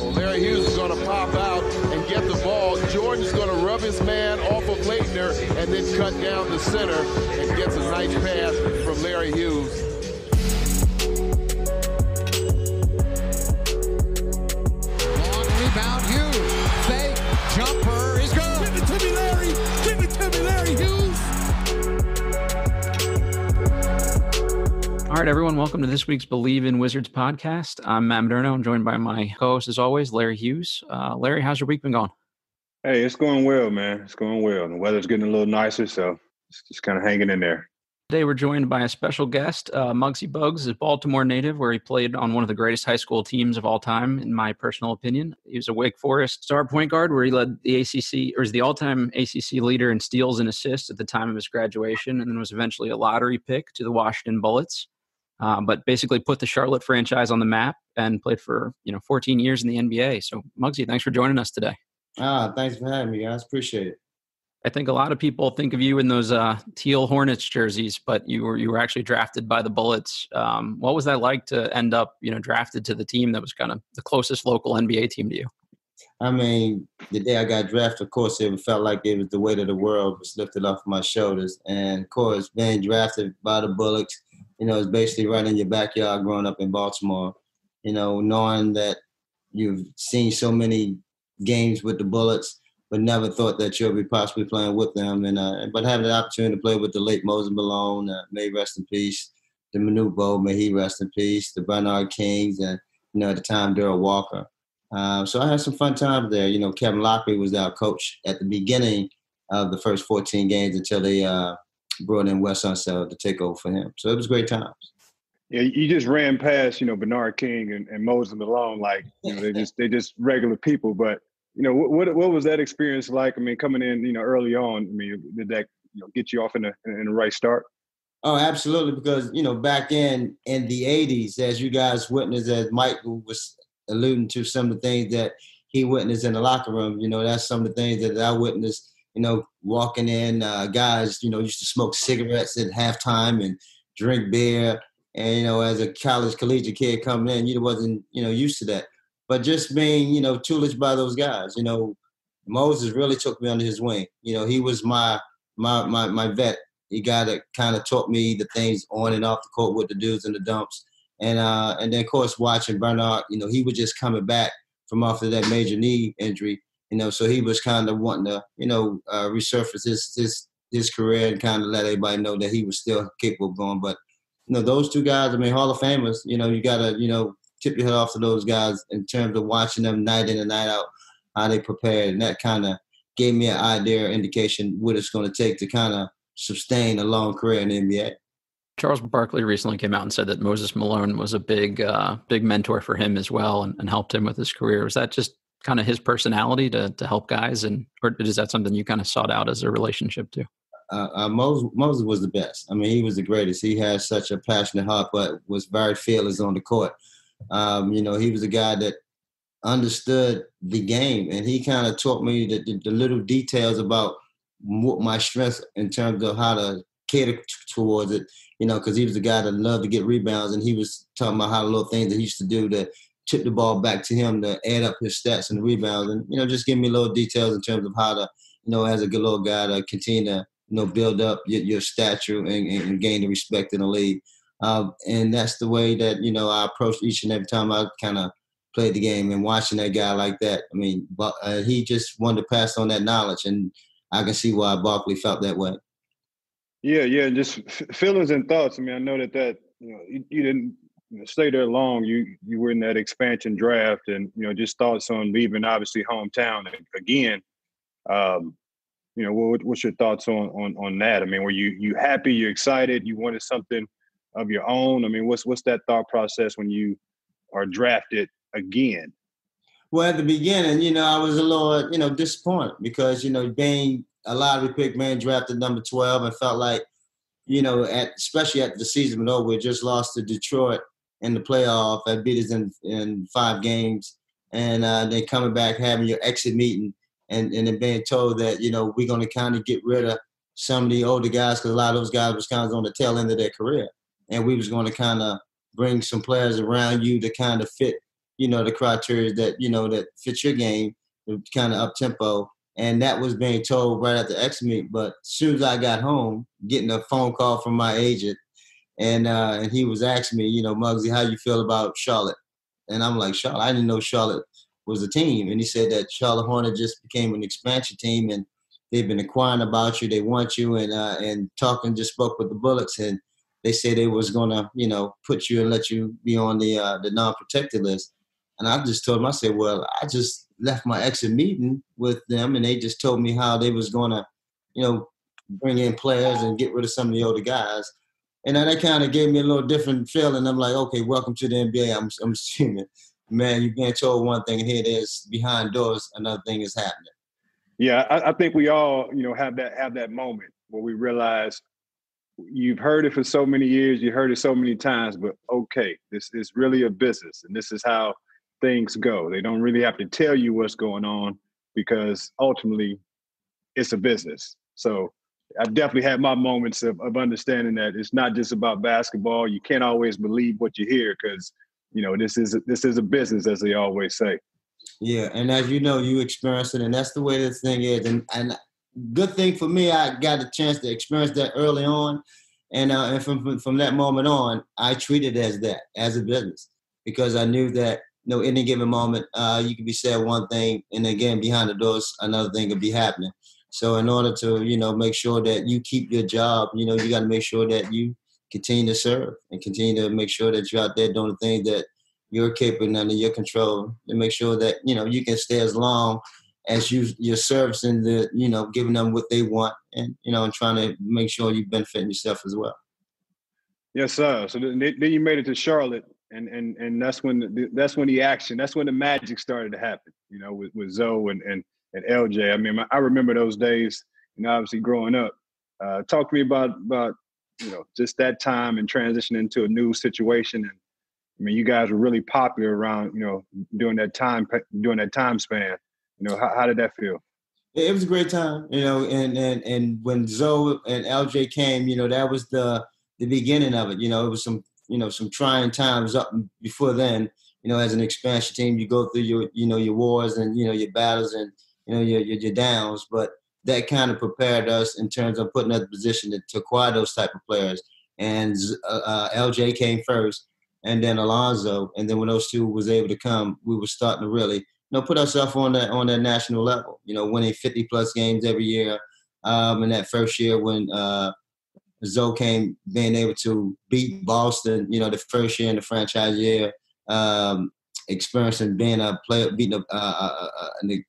Well, Larry Hughes is going to pop out and get the ball. Jordan's going to rub his man off of Laettner and then cut down the center and gets a nice pass from Larry Hughes. All right, everyone, welcome to this week's Bleav in Wizards podcast. I'm Matt Modderno. I'm joined by my co-host, as always, Larry Hughes. Uh, Larry, how's your week been going? Hey, it's going well, man. It's going well. The weather's getting a little nicer, so it's just kind of hanging in there. Today, we're joined by a special guest. Uh, Muggsy Bogues is a Baltimore native, where he played on one of the greatest high school teams of all time, in my personal opinion. He was a Wake Forest star point guard, where he led the ACC, or is the all-time ACC leader in steals and assists at the time of his graduation, and then was eventually a lottery pick to the Washington Bullets. Uh, but basically put the Charlotte franchise on the map and played for you know 14 years in the NBA. So Muggsy, thanks for joining us today. Ah, thanks for having me, guys. Appreciate it. I think a lot of people think of you in those uh, teal Hornets jerseys, but you were you were actually drafted by the Bullets. Um, what was that like to end up, you know, drafted to the team that was kind of the closest local NBA team to you? I mean, the day I got drafted, of course, it felt like it was the weight of the world was lifted off my shoulders. And of course, being drafted by the Bullets, you know, it's basically right in your backyard growing up in Baltimore. You know, knowing that you've seen so many games with the Bullets, but never thought that you'll be possibly playing with them. And uh, but having the opportunity to play with the late Moses Malone, uh, may rest in peace, the Manute Bol, may he rest in peace, the Bernard Kings, and you know at the time Darrell Walker. Uh, so I had some fun times there. You know, Kevin Loughery was our coach at the beginning of the first 14 games until they uh, brought in Wes Unseld to take over for him. So it was great times. Yeah, you just ran past, you know, Bernard King and, and Moses Malone, like you know, they just they just regular people. But you know, what what was that experience like? I mean, coming in, you know, early on. I mean, did that you know get you off in the in the right start? Oh, absolutely. Because you know, back in in the '80s, as you guys witnessed, as Mike was alluding to some of the things that he witnessed in the locker room. You know, that's some of the things that I witnessed. You know, walking in, uh, guys, you know, used to smoke cigarettes at halftime and drink beer. And you know, as a college collegiate kid coming in, you wasn't you know used to that. But just being you know tutelaged by those guys, you know, Moses really took me under his wing. You know, he was my my my my vet. He got to kind of taught me the things on and off the court with the dudes in the dumps. And uh, and then of course watching Bernard, you know, he was just coming back from off of that major knee injury, you know, so he was kind of wanting to, you know, uh, resurface his his his career and kind of let everybody know that he was still capable of going. But you know, those two guys, I mean, Hall of Famers, you know, you gotta, you know, tip your head off to those guys in terms of watching them night in and night out, how they prepared, and that kind of gave me an idea indication what it's going to take to kind of sustain a long career in the NBA. Charles Barkley recently came out and said that Moses Malone was a big, uh, big mentor for him as well, and, and helped him with his career. Was that just kind of his personality to to help guys, and or is that something you kind of sought out as a relationship too? Uh, uh, Moses, Moses was the best. I mean, he was the greatest. He had such a passionate heart, but was very fearless on the court. Um, you know, he was a guy that understood the game, and he kind of taught me the, the, the, little details about what my strengths in terms of how to cater t- towards it. You know, because he was a guy that loved to get rebounds, and he was talking about how the little things that he used to do to tip the ball back to him to add up his stats and the rebounds, and you know, just give me a little details in terms of how to, you know, as a good little guy to continue to, you know, build up your, your stature and, and, gain the respect in the league. Uh, and that's the way that you know I approach each and every time I kind of played the game and watching that guy like that. I mean, but uh, he just wanted to pass on that knowledge, and I can see why Barkley felt that way. Yeah, yeah, just feelings and thoughts. I mean, I know that that you know you, you didn't stay there long. You you were in that expansion draft, and you know just thoughts on leaving, obviously hometown again. Um, you know, what, what's your thoughts on on on that? I mean, were you you happy? You excited? You wanted something of your own? I mean, what's what's that thought process when you are drafted again? Well, at the beginning, you know, I was a little, you know, disappointed because, you know, being a lottery pick, man, drafted number 12 and felt like, you know, at especially after the season was over, we just lost to Detroit in the playoff and beat us in, in five games. And uh, then coming back, having your exit meeting and, and then being told that, you know, we're going to kind of get rid of some of the older guys because a lot of those guys was kind of on the tail end of their career and we was going to kind of bring some players around you to kind of fit you know, the criteria that you know that fit your game, kind of up tempo. And that was being told right at the X meet. But as soon as I got home, getting a phone call from my agent, and uh, and he was asking me, you know, Muggsy, how you feel about Charlotte? And I'm like, Charlotte, I didn't know Charlotte was a team. And he said that Charlotte Hornet just became an expansion team, and they've been inquiring about you. They want you, and uh, and talking just spoke with the Bullets, and they said they was gonna, you know, put you and let you be on the uh, the non-protected list. And I just told them, I said, well, I just left my exit meeting with them, and they just told me how they was gonna, you know, bring in players and get rid of some of the older guys. And that kind of gave me a little different feeling. I'm like, okay, welcome to the NBA. I'm, I'm assuming, man, you're being told one thing, and here it is behind doors, another thing is happening. Yeah, I, I think we all, you know, have that have that moment where we realize you've heard it for so many years, you heard it so many times, but okay, this is really a business, and this is how things go. They don't really have to tell you what's going on because ultimately it's a business. So I've definitely had my moments of, of understanding that it's not just about basketball. You can't always believe what you hear because you know this is this is a business, as they always say. Yeah, and as you know, you experience it, and that's the way this thing is. And and good thing for me, I got a chance to experience that early on, and uh, and from from that moment on, I treated it as that as a business because I knew that know any given moment uh, you could be said one thing, and again behind the doors another thing could be happening. So in order to you know make sure that you keep your job, you know you got to make sure that you continue to serve and continue to make sure that you're out there doing the things that you're capable under your control and make sure that you know you can stay as long as you you're servicing the you know giving them what they want and you know and trying to make sure you benefit yourself as well. Yes, sir. So then, then you made it to Charlotte, and and and that's when the, that's when the action, that's when the magic started to happen. You know, with with Zo and and and LJ. I mean, I remember those days, and obviously growing up. Uh, talk to me about about you know just that time and transitioning into a new situation. And I mean, you guys were really popular around you know during that time during that time span. You know, how, how did that feel? It was a great time, you know, and and and when Zo and LJ came, you know, that was the the beginning of it. You know, it was some you know some trying times up before then. You know, as an expansion team, you go through your you know your wars and you know your battles and you know, your, your, your downs. But that kind of prepared us in terms of putting us in position to, to acquire those type of players. And uh, uh LJ came first, and then Alonzo, and then when those two was able to come, we were starting to really, you know, put ourselves on that on that national level. You know, winning 50 plus games every year. Um, in that first year when uh, Zo came, being able to beat Boston, you know, the first year in the franchise year, um, experiencing being a player, beating a, an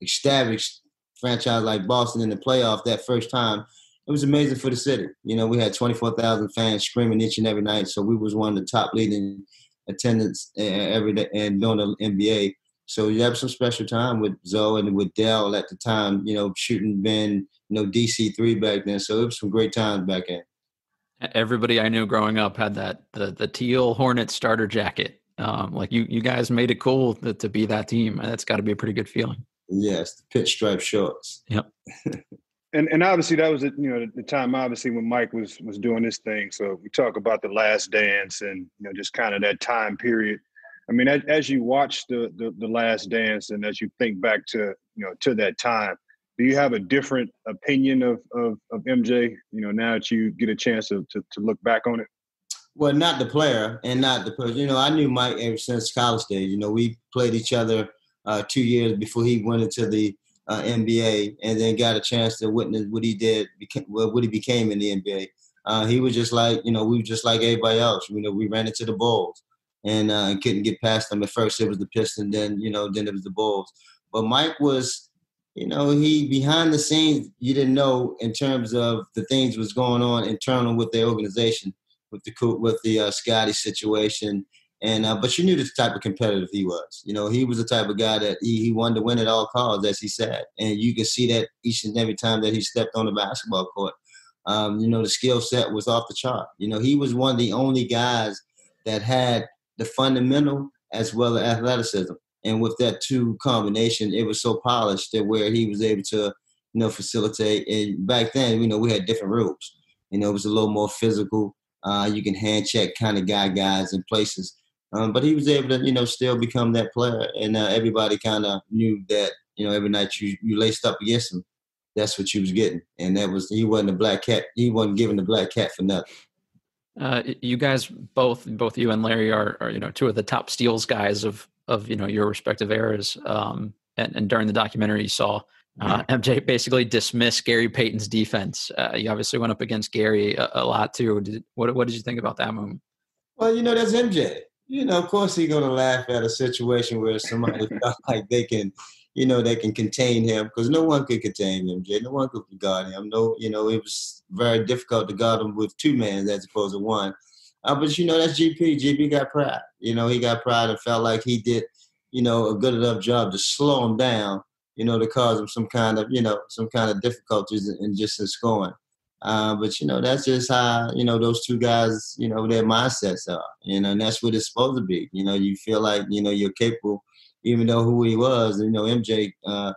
established franchise like Boston in the playoff that first time, it was amazing for the city. You know, we had 24,000 fans screaming each and every night, so we was one of the top leading attendance every day and during the NBA. So you have some special time with Zo and with Dell at the time, you know, shooting Ben, you know, DC three back then. So it was some great times back then. Everybody I knew growing up had that the the teal Hornet starter jacket. Um, like you you guys made it cool to, to be that team. That's got to be a pretty good feeling. Yes, the pinstripe shorts. Yep. and and obviously that was you know the time obviously when Mike was was doing this thing. So we talk about the Last Dance and you know just kind of that time period. I mean, as, as you watch the, the, the Last Dance and as you think back to you know to that time, do you have a different opinion of of, of MJ? You know, now that you get a chance to, to, to look back on it. Well, not the player and not the person. You know, I knew Mike ever since college days. You know, we played each other uh, two years before he went into the uh, NBA, and then got a chance to witness what he did, became, what he became in the NBA. Uh, he was just like you know we were just like everybody else. You know we ran into the Bulls and uh, couldn't get past them. At first it was the Pistons, then you know then it was the Bulls. But Mike was, you know, he behind the scenes you didn't know in terms of the things was going on internal with the organization, with the with the uh, Scottie situation and uh, but you knew the type of competitive he was. You know, he was the type of guy that he, he wanted to win at all costs, as he said. And you could see that each and every time that he stepped on the basketball court. Um, you know, the skill set was off the chart. You know, he was one of the only guys that had the fundamental as well as athleticism. And with that two combination, it was so polished that where he was able to, you know, facilitate. And back then, you know, we had different rules. You know, it was a little more physical. Uh, you can hand check kind of guy guys in places Um, but he was able to, you know, still become that player, and uh, everybody kind of knew that, you know, every night you you laced up against him, that's what you was getting, and that was he wasn't a black cat. He wasn't giving the black cat for nothing. Uh, you guys both, both you and Larry are, are, you know, two of the top steals guys of of you know your respective eras. Um, and, and during the documentary, you saw uh, MJ basically dismissed Gary Payton's defense. Uh, you obviously went up against Gary a, a lot too. Did, what what did you think about that moment? Well, you know that's MJ. You know, of course he's gonna laugh at a situation where somebody felt like they can, you know, they can contain him because no one could contain MJ. No one could guard him. No, you know, it was very difficult to guard him with two men as opposed to one. Uh, but you know, that's GP. GP got pride. You know, he got pride and felt like he did, you know, a good enough job to slow him down. You know, to cause him some kind of, you know, some kind of difficulties in just in scoring. Uh, but you know, that's just how you know those two guys, you know, their mindsets are. You know, and that's what it's supposed to be. You know, you feel like you know you're capable, even though who he was. You know, MJ. Uh,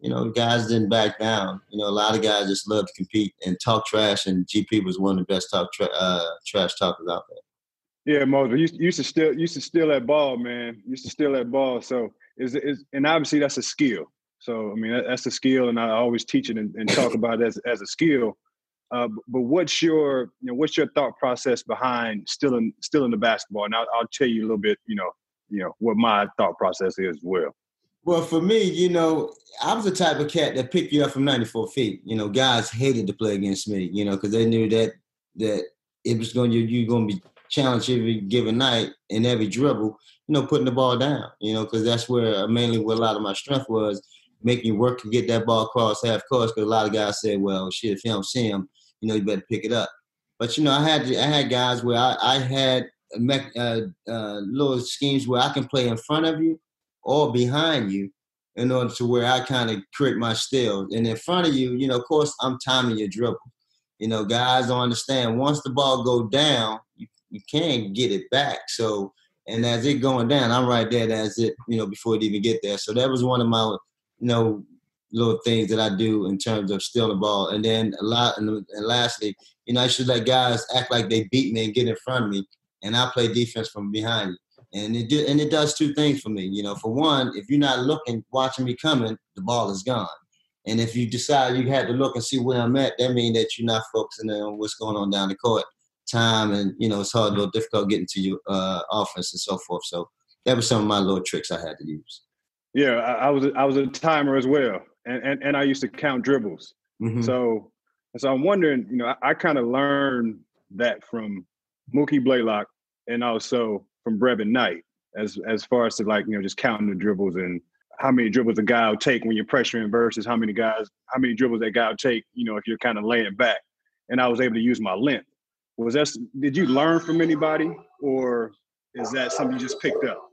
you know, guys didn't back down. You know, a lot of guys just love to compete and talk trash, and GP was one of the best talk tra- uh, trash talkers out there. Yeah, Moses used, used to steal used to steal that ball, man. Used to steal that ball. So is is and obviously that's a skill. So I mean that, that's a skill, and I always teach it and, and talk about it as as a skill. Uh, but what's your you know what's your thought process behind stealing stealing the basketball? And I'll, I'll tell you a little bit, you know, you know what my thought process is as well. Well, for me, you know, I was the type of cat that picked you up from 94 feet. You know, guys hated to play against me, you know, because they knew that that it was going to you're going to be challenged every given night in every dribble. You know, putting the ball down. You know, because that's where mainly where a lot of my strength was, making you work to get that ball across half course. Because a lot of guys say, "Well, shit, if you don't see him, you know, you better pick it up." But you know, I had I had guys where I, I had uh, uh, little schemes where I can play in front of you or behind you in order to where I kind of create my steals. And in front of you, you know, of course, I'm timing your dribble. You know, guys don't understand. Once the ball go down, you, you can't get it back. So, and as it going down, I'm right there as it, you know, before it even get there. So that was one of my, know, little things that I do in terms of stealing the ball. And then a lot, and, lastly, you know, I should let guys act like they beat me and get in front of me, and I play defense from behind you and it do, and it does two things for me. You know, for one, if you're not looking, watching me coming, the ball is gone. And if you decide you had to look and see where I'm at, that means that you're not focusing on what's going on down the court. Time and you know it's hard, a little difficult getting to your uh, offense and so forth. So that was some of my little tricks I had to use. Yeah, I, I was I was a timer as well, and and, and I used to count dribbles. Mm-hmm. So so I'm wondering, you know, I, I kind of learned that from Mookie Blaylock and also from Brevin Knight as as far as to like you know just counting the dribbles and how many dribbles a guy will take when you're pressuring versus how many guys how many dribbles that guy will take you know if you're kind of laying back and I was able to use my length. Was that did you learn from anybody or is that something you just picked up?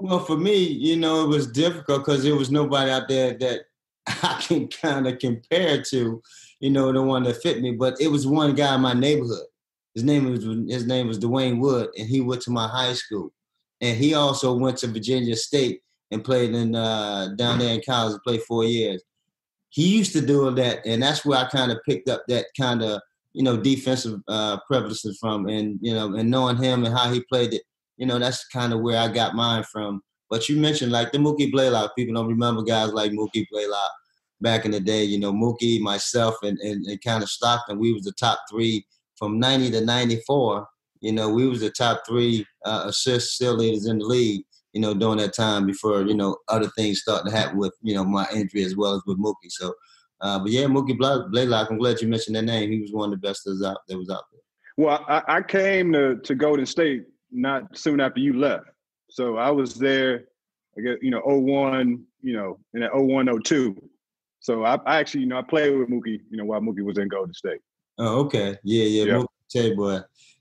Well, for me, you know, it was difficult because there was nobody out there that I can kind of compare to, you know, the one that fit me. But it was one guy in my neighborhood his name was his name was Dwayne Wood, and he went to my high school. And he also went to Virginia State and played in uh, down there in college, played four years. He used to do that, and that's where I kind of picked up that kind of you know defensive uh, preferences from, and you know, and knowing him and how he played it, you know, that's kind of where I got mine from. But you mentioned like the Mookie Blaylock. People don't remember guys like Mookie Blaylock back in the day. You know, Mookie, myself, and, and, and kind of Stockton. We was the top three from 90 to 94, you know, we was the top three uh, assist still leaders in the league, you know, during that time before, you know, other things started to happen with, you know, my injury as well as with Mookie. So, uh, but yeah, Mookie Blaylock, I'm glad you mentioned that name. He was one of the best that was out, that was out there. Well, I, I came to, to Golden State not soon after you left. So I was there, I guess, you know, 01, you know, in that 01, 02. So I, I actually, you know, I played with Mookie, you know, while Mookie was in Golden State. Oh, okay. Yeah, yeah. Yep. Mookie boy.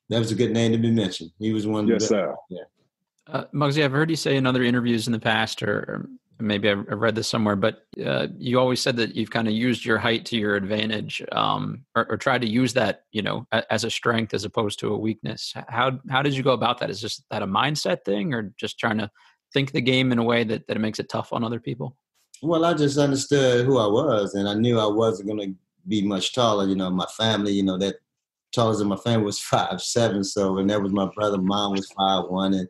That was a good name to be mentioned. He was one of the yes, sir. Yeah. Uh, Muggsy, I've heard you say in other interviews in the past, or, or maybe I've read this somewhere, but uh, you always said that you've kind of used your height to your advantage, um, or, or tried to use that, you know, as a strength as opposed to a weakness. How how did you go about that? Is just that a mindset thing, or just trying to think the game in a way that that it makes it tough on other people? Well, I just understood who I was, and I knew I wasn't going to be much taller. You know, my family, you know, that tallest in my family was five seven. So, and that was my brother. Mom was five one, and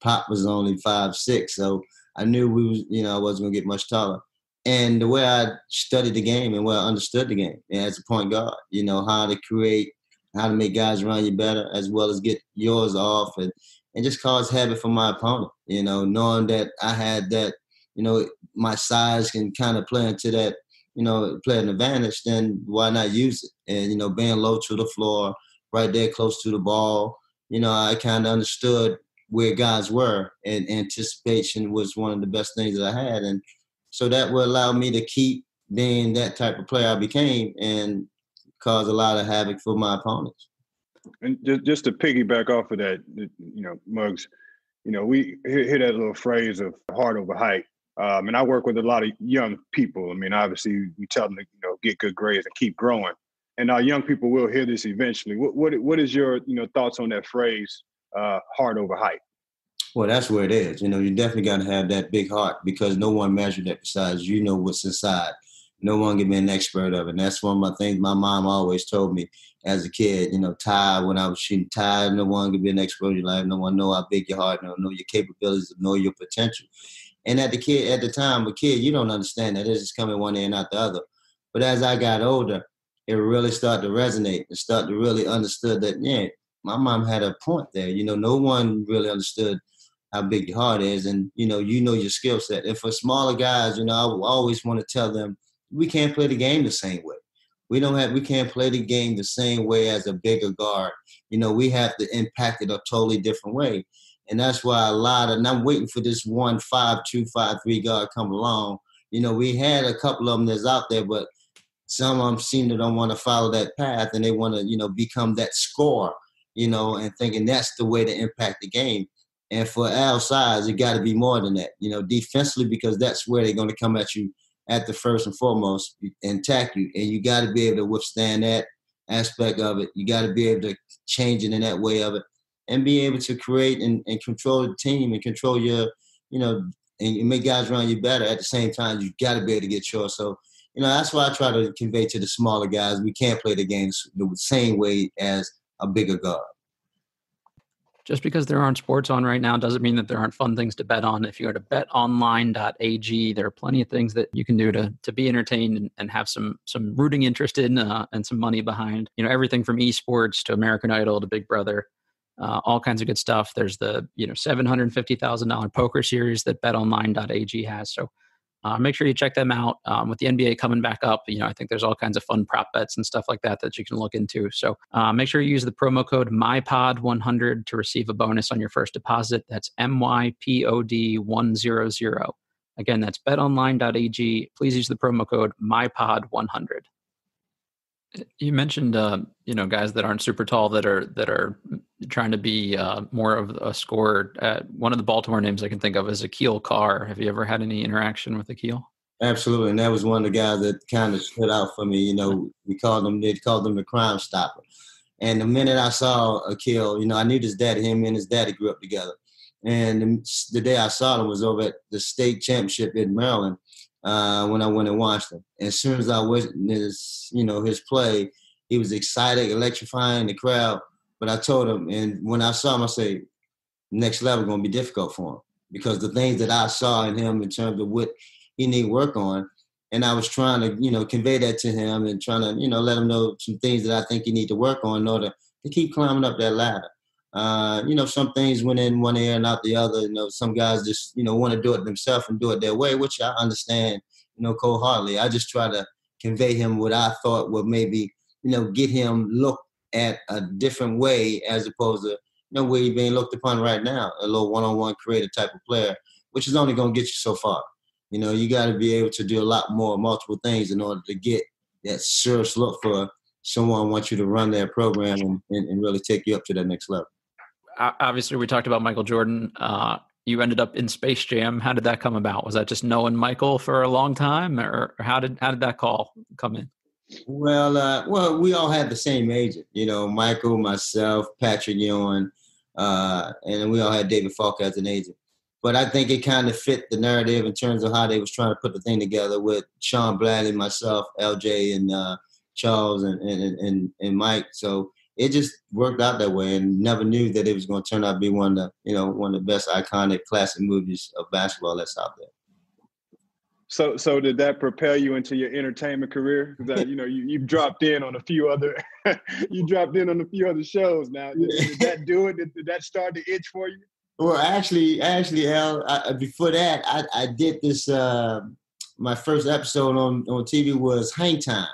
Pop was only five six, so I knew we was you know I wasn't gonna get much taller. And the way I studied the game and where I understood the game as a point guard, you know how to create, how to make guys around you better, as well as get yours off and and just cause havoc for my opponent. You know, knowing that I had that, you know, my size can kind of play into that, you know, play an advantage. Then why not use it? And you know, being low to the floor, right there close to the ball, you know, I kind of understood where guys were, and anticipation was one of the best things that I had, and so that would allow me to keep being that type of player I became and cause a lot of havoc for my opponents. And just just to piggyback off of that, you know, Muggs, you know, we hear, that little phrase of heart over height. Um, and I work with a lot of young people. I mean, obviously, we tell them to you know get good grades and keep growing. And our young people will hear this eventually. What what what is your you know thoughts on that phrase, uh, heart over hype. Well, that's where it is. You know, you definitely got to have that big heart because no one measured that besides you know what's inside. No one can be an expert of it. And that's one of my things my mom always told me as a kid. You know, tired when I was shooting tired, no one can be an expert in your life. No one know how big your heart, no know your capabilities, know your potential. And at the kid at the time, a kid, you don't understand that it's just coming one end out the other. But as I got older, it really started to resonate and start to really understood that, yeah, my mom had a point there. You know, no one really understood how big your heart is, and you know, you know your skill set. And for smaller guys, you know, I always want to tell them we can't play the game the same way. We don't have we can't play the game the same way as a bigger guard. You know, we have to impact it a totally different way. And that's why a lot of and I'm waiting for this one five two five three guard come along. You know, we had a couple of them that's out there, but some of them seem to don't want to follow that path and they want to, you know, become that score, you know, and thinking that's the way to impact the game. And for our size, it got to be more than that, you know, defensively, because that's where they're going to come at you at the first and foremost and tack you. And you got to be able to withstand that aspect of it. You got to be able to change it in that way of it and be able to create and, and control the team and control your, you know, and make guys around you better. At the same time, you got to be able to get yours. So, you know, that's why I try to convey to the smaller guys, we can't play the games the same way as a bigger God. just because there aren't sports on right now doesn't mean that there aren't fun things to bet on. If you go to betonline.ag, there are plenty of things that you can do to to be entertained and, and have some some rooting interest in uh, and some money behind. You know, everything from esports to American Idol to Big Brother. Uh, all kinds of good stuff. There's the you know seven hundred fifty thousand dollar poker series that BetOnline.ag has. So uh, make sure you check them out. Um, with the NBA coming back up, you know, I think there's all kinds of fun prop bets and stuff like that that you can look into. So uh, make sure you use the promo code MyPod100 to receive a bonus on your first deposit. That's MYPOD100. Again, that's betonline.ag. Please use the promo code MyPod100 you mentioned uh, you know guys that aren't super tall that are that are trying to be uh, more of a scorer. Uh, one of the Baltimore names I can think of is Aquille Carr. Have you ever had any interaction with Aquille? Absolutely, and that was one of the guys that kind of stood out for me. You know, we called him they called him the crime stopper. And the minute I saw Aquille, you know, I knew his daddy. Him and his daddy grew up together. And the, the day I saw him was over at the state championship in Maryland uh, when I went and watched him. As soon as I witnessed, you know, his play, he was excited, electrifying the crowd. But I told him, and when I saw him, I said, next level going to be difficult for him because the things that I saw in him in terms of what he need work on, and I was trying to, you know, convey that to him and trying to, you know, let him know some things that I think he need to work on in order to keep climbing up that ladder. Uh, you know, some things went in one ear and out the other. You know, some guys just, you know, want to do it themselves and do it their way, which I understand, you know, cold-heartedly. I just try to convey him what I thought would maybe, you know, get him looked at a different way as opposed to, you know, where he's being looked upon right now, a little one-on-one creative type of player, which is only going to get you so far. You know, you got to be able to do a lot more, multiple things in order to get that serious look for someone wants you to run their program and, and really take you up to that next level obviously we talked about Michael Jordan. Uh, you ended up in Space Jam. How did that come about? Was that just knowing Michael for a long time, or how did how did that call come in? Well, uh, well, we all had the same agent. You know, Michael, myself, Patrick Ewing, uh, and we all had David Falk as an agent. But I think it kind of fit the narrative in terms of how they was trying to put the thing together with Shawn Bradley, myself, LJ, and uh, Charles, and, and and and Mike. So it just worked out that way, and never knew that it was going to turn out to be one of the you know one of the best iconic classic movies of basketball that's out there. So, so did that propel you into your entertainment career? Because you know you you dropped in on a few other, you dropped in on a few other shows. Now, did, did that do it? Did, did, that start to itch for you? Well, actually, actually, Al, I, before that, I, I did this. Uh, my first episode on on TV was Hang Time.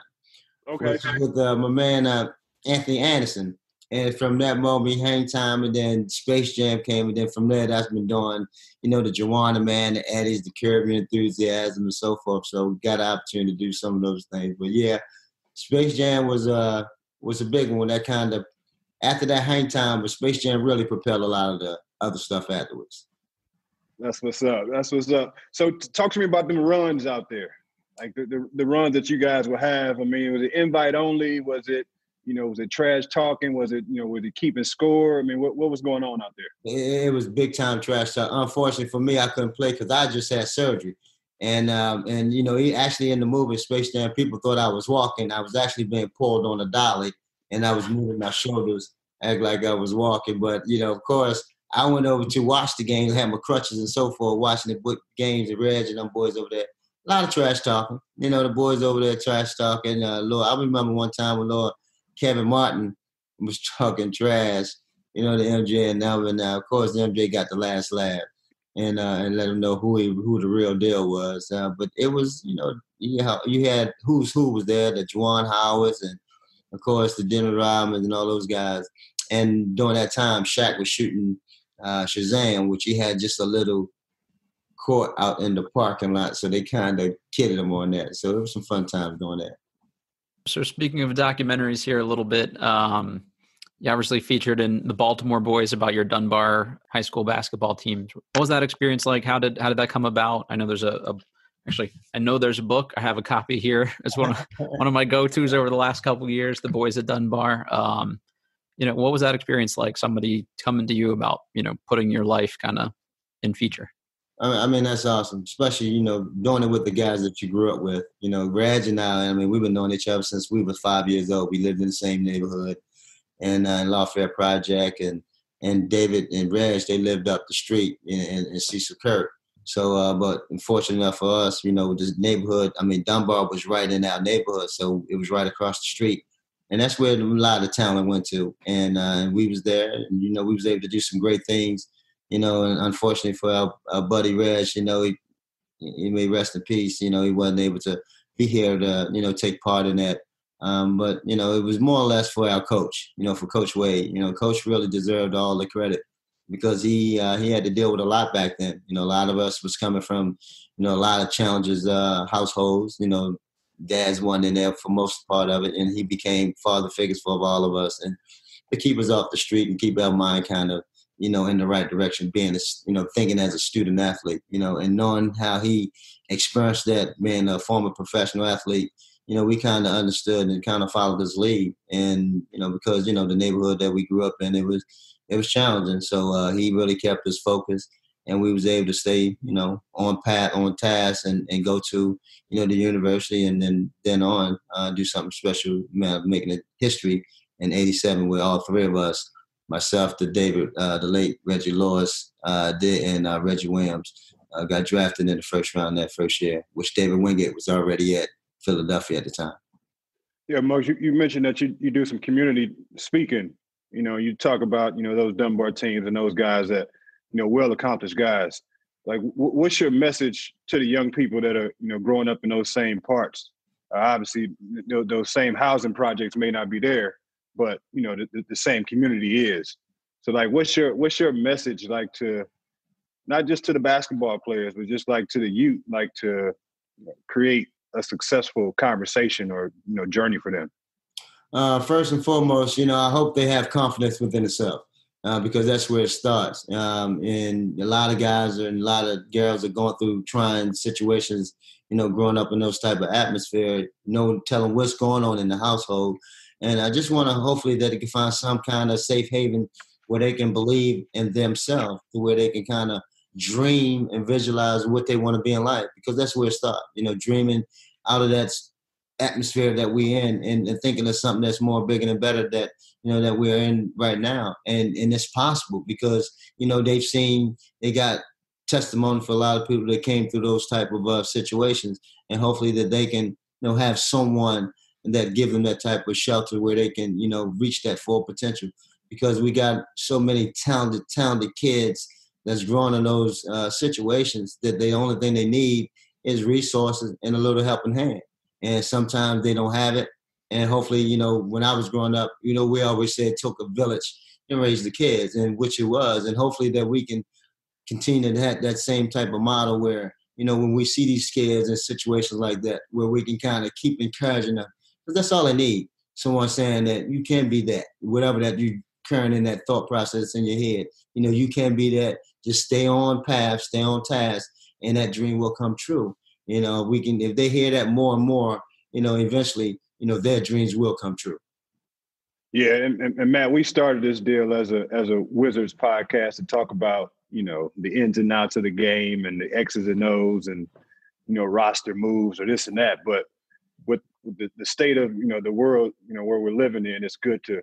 Okay. With, with uh, my man uh, Anthony Anderson. And from that moment, Hang Time, and then Space Jam came, and then from there, that's been doing, you know, the Juwanna Man, the Eddies, the Caribbean Enthusiasm, and so forth. So we got an opportunity to do some of those things. But yeah, Space Jam was uh was a big one. That kind of after that Hang Time, but Space Jam really propelled a lot of the other stuff afterwards. That's what's up. That's what's up. So talk to me about them runs out there, like the, the, the runs that you guys will have. I mean, was it invite only? Was it you know, was it trash talking? Was it, you know, was it keeping score? I mean, what, what was going on out there? It, was big time trash talk. Unfortunately for me, I couldn't play because I just had surgery. And um, and you know, he actually in the movie Space Jam, people thought I was walking. I was actually being pulled on a dolly, and I was moving my shoulders, act like I was walking. But you know, of course, I went over to watch the game, had my crutches and so forth, watching the book games and Reg and them boys over there. A lot of trash talking. You know, the boys over there trash talking. Uh, Lord, I remember one time when Lord Kevin Martin was talking trash, you know, the MJ and Melvin. Now, of course, MJ got the last laugh and uh, and let him know who he, who the real deal was. Uh, but it was, you know, you, had who's who was there, the Juwan Howards and of course the Dennis Rodmans and all those guys. And during that time, Shaq was shooting uh, Kazaam, which he had just a little court out in the parking lot, so they kind of kidded him on that. So it was some fun times doing that. So speaking of documentaries here a little bit, um, you obviously featured in the Baltimore Boys about your Dunbar high school basketball team. What was that experience like? How did how did that come about? I know there's a, a actually I know there's a book. I have a copy here. It's one of one of my go tos over the last couple years. The Boys at Dunbar. Um, you know, what was that experience like? Somebody coming to you about you know putting your life kind of in feature. I mean, that's awesome, especially, you know, doing it with the guys that you grew up with. You know, Reg and I, I mean, we've been knowing each other since we were five years old. We lived in the same neighborhood and uh, Lafayette Project. And, and David and Reg, they lived up the street in, in, in Cecil Kirk. So, uh, but unfortunately enough for us, you know, this neighborhood, I mean, Dunbar was right in our neighborhood. So it was right across the street. And that's where a lot of talent went to. And, uh, and we was there and, you know, we was able to do some great things you know, and unfortunately for our, our buddy Reg, you know, he, he may rest in peace. You know, he wasn't able to be here to, you know, take part in that. Um, but, you know, it was more or less for our coach, you know, for Coach Wade. You know, Coach really deserved all the credit because he uh, he had to deal with a lot back then. You know, a lot of us was coming from, you know, a lot of challenges, uh, households. You know, dad's one in there for most part of it, and he became father figures for all of us, and to keep us off the street and keep our mind kind of you know, in the right direction, being, a, you know, thinking as a student athlete, you know, and knowing how he experienced that being a former professional athlete, you know, we kind of understood and kind of followed his lead. And, you know, because, you know, the neighborhood that we grew up in, it was, it was challenging. So uh, he really kept us focused and we was able to stay, you know, on pat, on task and, and go to, you know, the university and then, then on uh, do something special, making a history in 87 with all three of us myself, the David, uh, the late Reggie Lewis uh, did, and uh, Reggie Williams uh, got drafted in the first round that first year, which David Wingate was already at Philadelphia at the time. Yeah, Muggs, you, you mentioned that you, you do some community speaking. You know, you talk about you know those Dunbar teams and those guys that you know well accomplished guys. Like, w- what's your message to the young people that are you know growing up in those same parts? Uh, obviously, those same housing projects may not be there, but you know the, the same community is. So like, what's your what's your message like to not just to the basketball players, but just like to the youth, like to create a successful conversation or you know journey for them? Uh, first and foremost, you know, I hope they have confidence within themselves uh, because that's where it starts. Um, and a lot of guys and a lot of girls are going through trying situations, you know, growing up in those type of atmosphere, no telling what's going on in the household. And I just want to hopefully that they can find some kind of safe haven where they can believe in themselves, to where they can kind of dream and visualize what they want to be in life, because that's where it starts. You know, dreaming out of that atmosphere that we're in and, and, thinking of something that's more bigger and better that you know, that we're in right now. And and it's possible because, you know, they've seen they got testimony for a lot of people that came through those type of uh, situations and hopefully that they can, you know, have someone that give them that type of shelter where they can, you know, reach that full potential. Because we got so many talented, talented kids that's growing in those uh, situations that the only thing they need is resources and a little helping hand. And sometimes they don't have it. And hopefully, you know, when I was growing up, you know, we always said took a village and raise the kids, and which it was. And hopefully that we can continue to have that same type of model where, you know, when we see these kids in situations like that, where we can kind of keep encouraging them. Because that's all I need. Someone saying that you can't be that, whatever that you current in that thought process in your head. You know, you can't be that. Just stay on path, stay on task, and that dream will come true. You know, we can if they hear that more and more, you know, eventually, you know, their dreams will come true. Yeah, and, and, and, Matt, we started this deal as a as a Wizards podcast to talk about you know the ins and outs of the game and the X's and O's and you know roster moves or this and that. But the, the state of you know the world, you know where we're living in, it's good to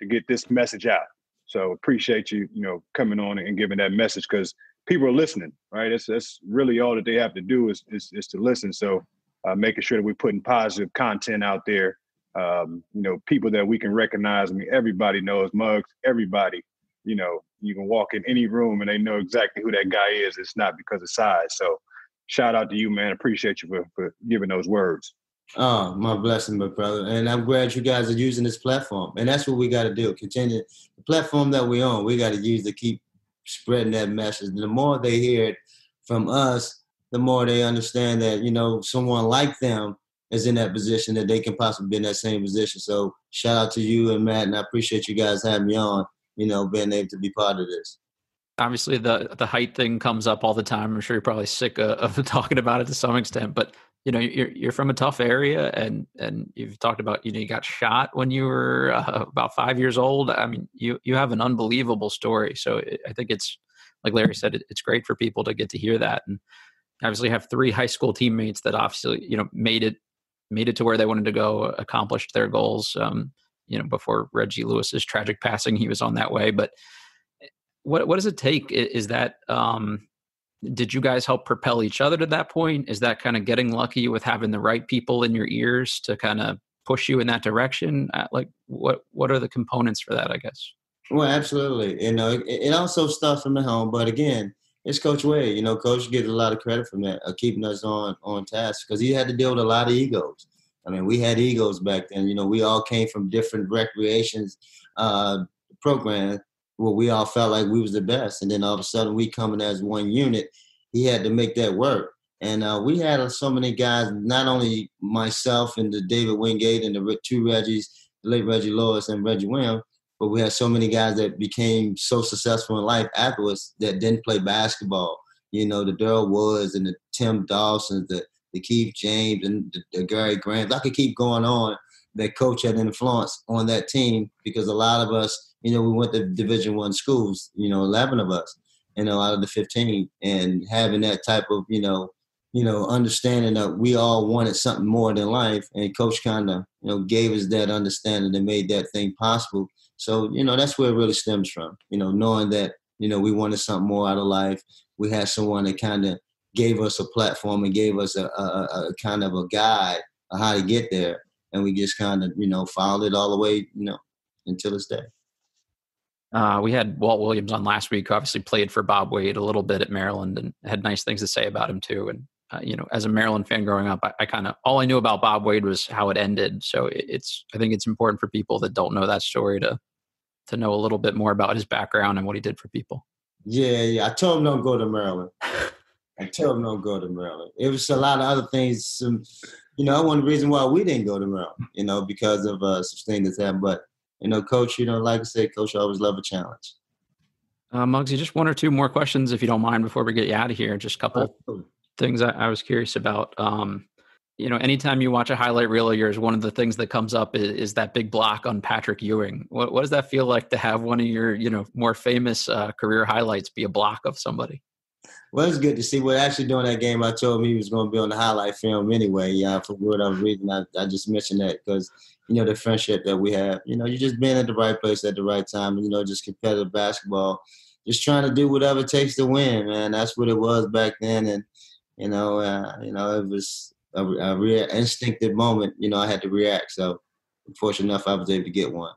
to get this message out. So appreciate you, you know, coming on and giving that message because people are listening, right? That's that's really all that they have to do is is, is to listen. So uh, making sure that we're putting positive content out there. Um, you know, people that we can recognize. I mean, everybody knows mugs Everybody, you know, you can walk in any room and they know exactly who that guy is. It's not because of size. So shout out to you, man. Appreciate you for, for giving those words. Oh, my blessing, my brother. And I'm glad you guys are using this platform. And that's what we got to do. Continue the platform that we own, we got to use to keep spreading that message. The more they hear it from us, the more they understand that, you know, someone like them is in that position that they can possibly be in that same position. So shout out to you and Matt, and I appreciate you guys having me on, you know, being able to be part of this obviously the the height thing comes up all the time. I'm sure you're probably sick uh, of, of, talking about it to some extent, but you know you're you're from a tough area and and you've talked about you know you got shot when you were uh, about five years old. I mean you you have an unbelievable story. So i think it's like larry said it, it's great for people to get to hear that. And obviously have three high school teammates that obviously you know made it made it to where they wanted to go accomplished their goals um, you know before reggie lewis's tragic passing he was on that way. But eh, what what does it take? Is that um did you guys help propel each other to that point? Is that kind of getting lucky with having the right people in your ears to kind of push you in that direction? Uh, like, what what are the components for that? I guess. Well, absolutely. You know, it, also starts from the home, but again, it's Coach Wade. You know, Coach gets a lot of credit from that, uh, keeping us on on task because he had to deal with a lot of egos. I mean, we had egos back then. You know, we all came from different recreations uh, programs, well, we all felt like we was the best, and then all of a sudden we coming as one unit. He had to make that work, and uh, we had so many guys. Not only myself and the David Wingate and the two Reggies, the late Reggie Lewis and Reggie Williams, but we had so many guys that became so successful in life afterwards that didn't play basketball. You know, the Daryl Woods and the Tim Dawsons, the the Keith James and the, the Gary Grant. I could keep going on. That coach had influence on that team because a lot of us you know, we went to Division One schools. You know, eleven of us, you know, out of the fifteen, and having that type of, you know, you know, understanding that we all wanted something more than life, and Coach kind of, you know, gave us that understanding and made that thing possible. So, you know, that's where it really stems from. You know, knowing that, you know, we wanted something more out of life. We had someone that kind of gave us a platform and gave us a, a, a kind of a guide of how to get there, and we just kind of, you know, followed it all the way, you know, until this day. Uh, we had Walt Williams on last week, who obviously played for Bob Wade a little bit at Maryland and had nice things to say about him too. And uh, you know, as a Maryland fan growing up, I, I kind of all I knew about Bob Wade was how it ended. So it, it's I think it's important for people that don't know that story to to know a little bit more about his background and what he did for people. Yeah, yeah. I told him don't go to Maryland. I told him don't go to Maryland. It was a lot of other things. Some, you know, one reason why we didn't go to Maryland. You know, because of uh, some things that's happened, but you know, coach, you know, like I said, coach, I always love a challenge. Uh, Muggsy, just one or two more questions, if you don't mind, before we get you out of here. Just a couple things I, I, was curious about. Um, you know, anytime you watch a highlight reel of yours, one of the things that comes up is, is that big block on Patrick Ewing. What, what, does that feel like to have one of your, you know, more famous uh, career highlights be a block of somebody? well, it's good to see. Well, actually, during that game, I told him he was going to be on the highlight film anyway. Yeah, for whatever reason, I, I just mentioned that because you know the friendship that we have. You know, you just being at the right place at the right time. You know, just competitive basketball, just trying to do whatever it takes to win, man. That's what it was back then, and you know, uh, you know, it was a, a real instinctive moment. You know, I had to react. So, fortunate enough, I was able to get one.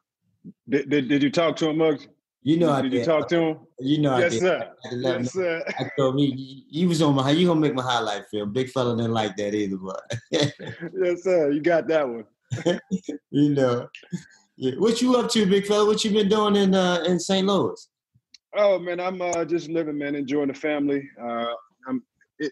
Did, did, did you talk to him, Muggs? You know, did, I did did. you talk to him? You know, yes, I did. sir. I, to him Yes, sir. I told he, he was on my. You gonna make my highlight film? Big fella didn't like that either, but yes, sir. You got that one. you know. Yeah. What you up to, big fella? What you been doing in uh, in St. Louis? Oh man, I'm uh, just living, man, enjoying the family. Uh, I'm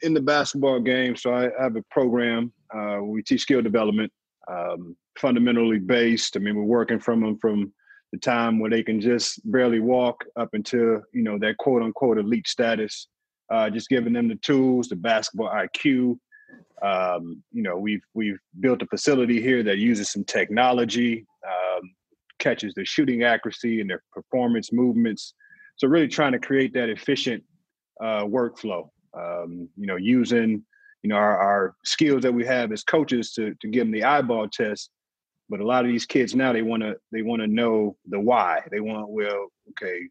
in the basketball game, so I have a program. Uh, we teach skill development, um, fundamentally based. I mean, we're working from them from the time where they can just barely walk up until you know that quote unquote elite status. Uh, just giving them the tools, the basketball IQ. Um, you know, we've we've built a facility here that uses some technology, um, catches their shooting accuracy and their performance movements. So really trying to create that efficient uh, workflow. Um, you know, using you know our, our skills that we have as coaches to to give them the eyeball test. But a lot of these kids now they want to they want to know the why. They want well, okay,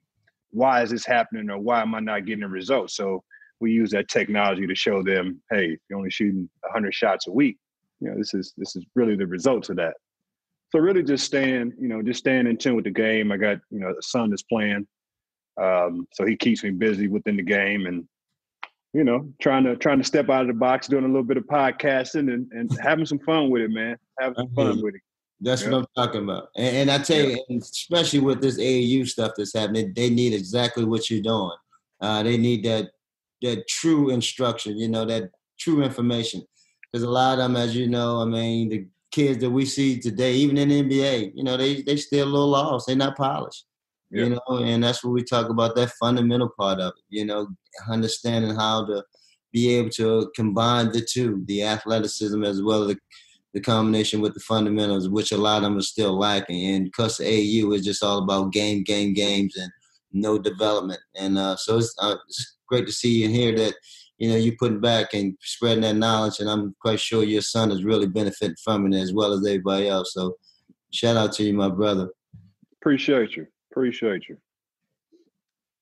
why is this happening or why am I not getting the results? So we use that technology to show them, hey, if you're only shooting 100 shots a week, you know, this is this is really the results of that. So really, just staying, you know, just staying in tune with the game. I got you know a son that's playing, um, so he keeps me busy within the game, and you know, trying to trying to step out of the box, doing a little bit of podcasting, and and having some fun with it, man. Having some fun with it. That's Yeah. what I'm talking about. And, and I tell you, especially with this AAU stuff that's happening, they need exactly what you're doing. Uh, they need that that true instruction, you know, that true information. Because a lot of them, as you know, I mean, the kids that we see today, even in the NBA, you know, they they still a little lost. They're not polished. Yeah. You know, and that's what we talk about that fundamental part of it. You know, understanding how to be able to combine the two, the athleticism as well as the the combination with the fundamentals, which a lot of them are still lacking. And because AU is just all about game, game, games, and no development. And uh, so it's, uh, it's great to see and hear that you know you're putting back and spreading that knowledge. And I'm quite sure your son is really benefiting from it as well as everybody else. So shout out to you, my brother. Appreciate you. Appreciate you.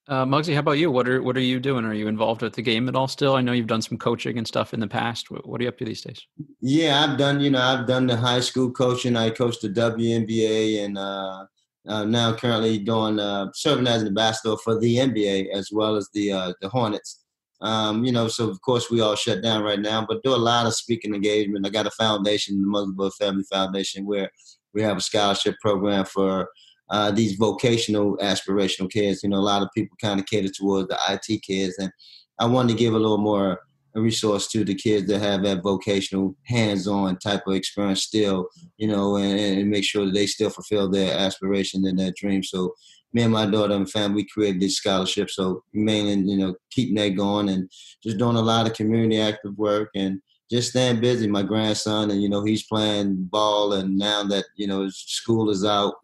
Uh, Muggsy, how about you? What are what are you doing? Are you involved with the game at all? Still, I know you've done some coaching and stuff in the past. What, what are you up to these days? Yeah, I've done. You know, I've done the high school coaching. I coached the WNBA, and uh, uh, now currently doing uh, serving as an ambassador for the NBA as well as the uh, the Hornets. Um, you know, so of course we all shut down right now, but do a lot of speaking engagement. I got a foundation, the Muggsy Bogues Family Foundation, where we have a scholarship program for uh, these vocational aspirational kids. You know, a lot of people kind of cater towards the IT kids, and I wanted to give a little more a resource to the kids that have that vocational, hands-on type of experience still, you know, and, and make sure that they still fulfill their aspiration and their dream. So me and my daughter and family, we created this scholarship. So mainly, you know, keeping that going and just doing a lot of community active work and just staying busy. My grandson, and you know, he's playing ball, and now that you know school is out,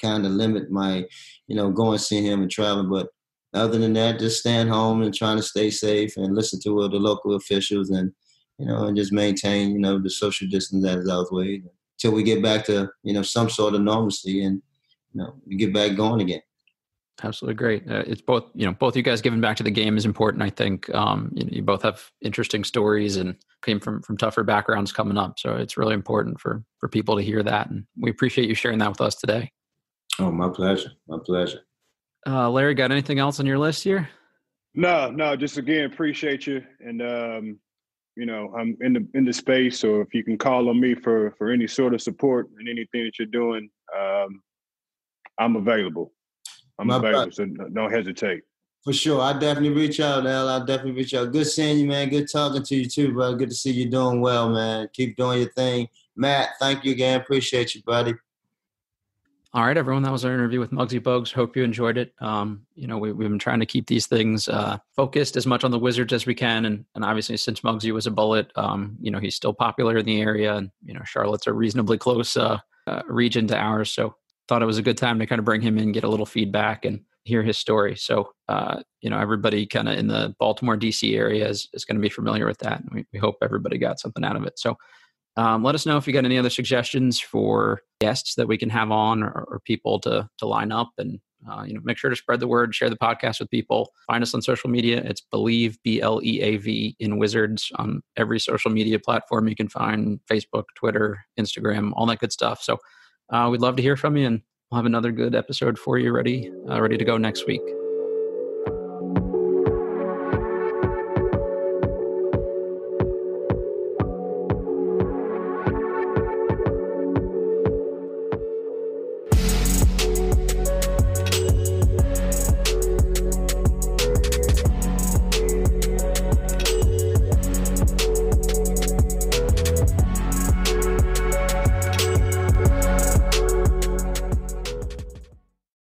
kind of limit my, you know, going see him and traveling. But other than that, just staying home and trying to stay safe and listen to uh, the local officials and, you know, and just maintain, you know, the social distance as I was way until we get back to, you know, some sort of normalcy and, you know, we get back going again. Absolutely great. Uh, it's both, you know, both you guys giving back to the game is important. I think um, you, you both have interesting stories and came from from tougher backgrounds coming up. So it's really important for for people to hear that, and we appreciate you sharing that with us today. Oh, my pleasure. My pleasure. Uh, Larry, got anything else on your list here? No, no, just again appreciate you, and um, you know I'm in the in the space, so if you can call on me for for any sort of support and anything that you're doing, um, I'm available. I'm My available, bro- so don't hesitate. For sure. I definitely reach out, Al. I'll definitely reach out. Good seeing you, man. Good talking to you too, bro. Good to see you doing well, man. Keep doing your thing. Matt, thank you again. Appreciate you, buddy. All right, everyone. That was our interview with Muggsy Bogues. Hope you enjoyed it. Um, you know, we, have been trying to keep these things uh, focused as much on the Wizards as we can, and and obviously since Muggsy was a bullet, um, you know, he's still popular in the area, and you know, Charlotte's a reasonably close uh, uh, region to ours, so thought it was a good time to kind of bring him in, get a little feedback, and hear his story. So, uh, you know, everybody kind of in the Baltimore, DC area is, is going to be familiar with that. And we, we hope everybody got something out of it. So, um, let us know if you got any other suggestions for guests that we can have on or, or people to, to line up and uh, you know, make sure to spread the word, share the podcast with people. Find us on social media. It's Bleav B L E A V in Wizards on every social media platform you can find: Facebook, Twitter, Instagram, all that good stuff. So uh, we'd love to hear from you, and we'll have another good episode for you ready, uh, ready to go next week.